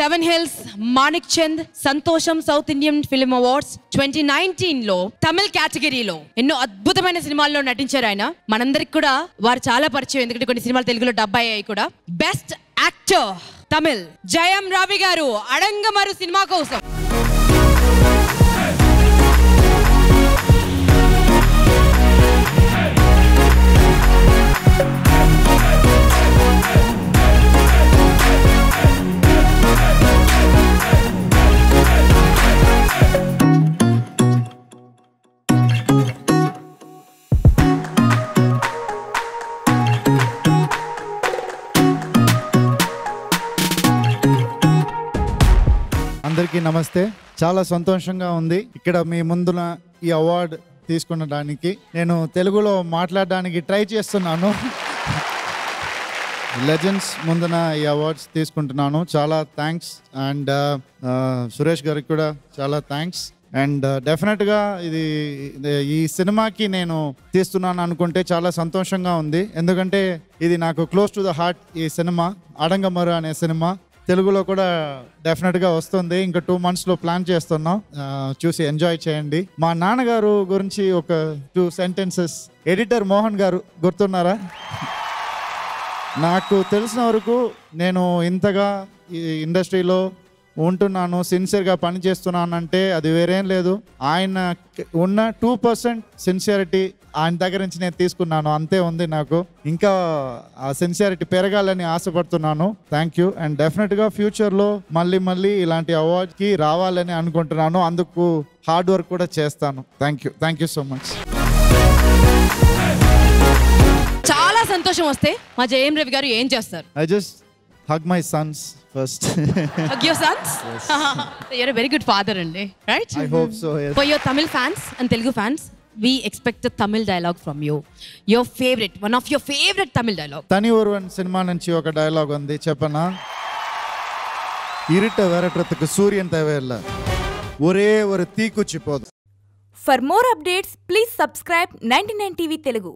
Seven hills Manik Chand సంతోషం south Indian film awards twenty నైన్టీన్లో తమిళ్ కేటగిరీలో ఎన్నో అద్భుతమైన సినిమాల్లో నటించారు ఆయన. మనందరికి కూడా వారు చాలా పరిచయం ఎందుకంటే కొన్ని సినిమాలు తెలుగులో డబ్ అయ్యాయి కూడా. బెస్ట్ యాక్టర్ తమిళ్ జయం రవి గారు అడంగమరు సినిమా కోసం. అందరికీ నమస్తే. చాలా సంతోషంగా ఉంది. ఇక్కడ మీ ముందున ఈ అవార్డు తీసుకునడానికి నేను తెలుగులో మాట్లాడడానికి ట్రై చేస్తున్నాను. లెజెండ్స్ ముందున ఈ అవార్డ్స్ తీసుకుంటున్నాను. చాలా థ్యాంక్స్. అండ్ సురేష్ గారికి కూడా చాలా థ్యాంక్స్. అండ్ డెఫినెట్గా ఇది ఇది- ఈ సినిమాకి నేను తీస్తున్నాను అనుకుంటే చాలా సంతోషంగా ఉంది. ఎందుకంటే ఇది నాకు క్లోజ్ టు ద హార్ట్ ఈ సినిమా. అడంగమరు అనే సినిమా. తెలుగులో కూడా డెఫినెట్గా వస్తుంది. ఇంకా టూ మంత్స్లో ప్లాన్ చేస్తున్నాం. చూసి ఎంజాయ్ చేయండి. మా నాన్నగారు గురించి ఒక టూ సెంటెన్సెస్. ఎడిటర్ మోహన్ గారు గుర్తున్నారా? నాకు తెలిసిన వరకు నేను ఇంతగా ఈ ఇండస్ట్రీలో ఉంటున్నాను సిన్సియర్గా పని చేస్తున్నానంటే అది వేరేం లేదు. ఆయన ఉన్న టూ పర్సెంట్ సిన్సియరిటీ ఆయన దగ్గర నుంచి నేను తీసుకున్నాను అంతే ఉంది నాకు. ఇంకా ఆ సిన్సియారిటీ పెరగాలని ఆశపడుతున్నాను. థ్యాంక్ యూ అండ్ డెఫినెట్గా ఫ్యూచర్లో మళ్ళీ మళ్ళీ ఇలాంటి అవార్డ్కి రావాలని అనుకుంటున్నాను. అందుకు హార్డ్ వర్క్ కూడా చేస్తాను. Thank you thank you so much చాలా సంతోషం వస్తే మా జయం రవి గారు ఏం చేస్తారు? I just Hug my sons first Hug your sons? You're a very good father అండి right I hope so, yes. For your Tamil fans and Telugu fans, we expect a Tamil dialogue from you. Your favorite, one of your favorite Tamil dialogue. తని Oruvan cinema నుంచి ఒక dialogue ఉంది చెప్పనా இருட்ட விரட்டுறதுக்கு சூரியன் தேவையில்லை ஒரே ஒரு தீக்குச்சி போதும் For more updates, please subscribe 99 TV Telugu.